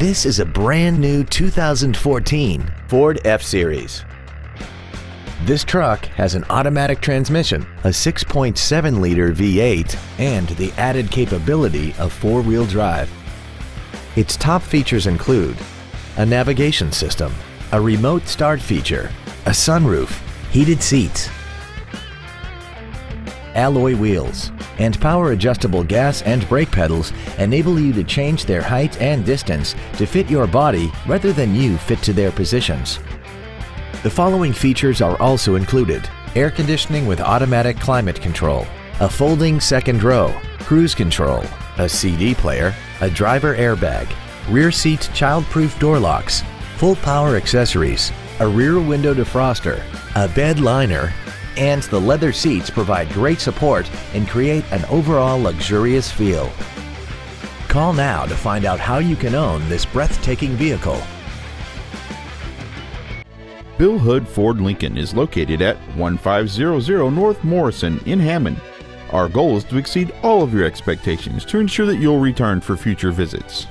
This is a brand new 2014 Ford F-Series. This truck has an automatic transmission, a 6.7-liter V8, and the added capability of four-wheel drive. Its top features include a navigation system, a remote start feature, a sunroof, heated seats, alloy wheels, and power adjustable gas and brake pedals enable you to change their height and distance to fit your body rather than you fit to their positions. The following features are also included. Air conditioning with automatic climate control, a folding second row, cruise control, a CD player, a driver airbag, rear seat child-proof door locks, full power accessories, a rear window defroster, a bed liner, and the leather seats provide great support and create an overall luxurious feel. Call now to find out how you can own this breathtaking vehicle. Bill Hood Ford Lincoln is located at 1500 North Morrison in Hammond. Our goal is to exceed all of your expectations to ensure that you'll return for future visits.